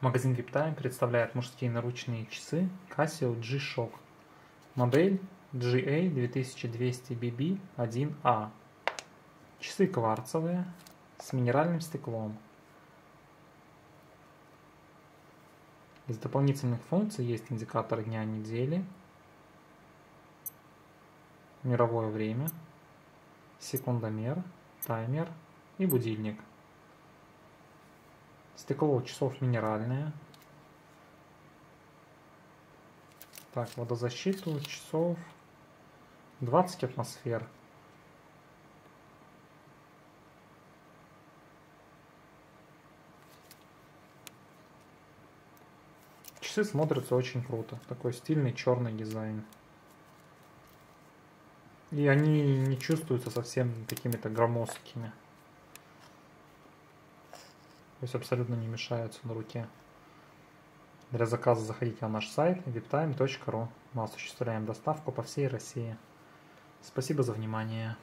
Магазин VIPTime представляет мужские наручные часы Casio G-Shock. Модель GA2200BB1A. Часы кварцевые с минеральным стеклом. Из дополнительных функций есть индикатор дня недели, мировое время, секундомер, таймер и будильник. Стекло часов минеральное. Так, водозащиту часов 20 атмосфер. Часы смотрятся очень круто. Такой стильный черный дизайн. И они не чувствуются совсем какими-то громоздкими. То есть абсолютно не мешаются на руке. Для заказа заходите на наш сайт viptime.ru. Мы осуществляем доставку по всей России. Спасибо за внимание.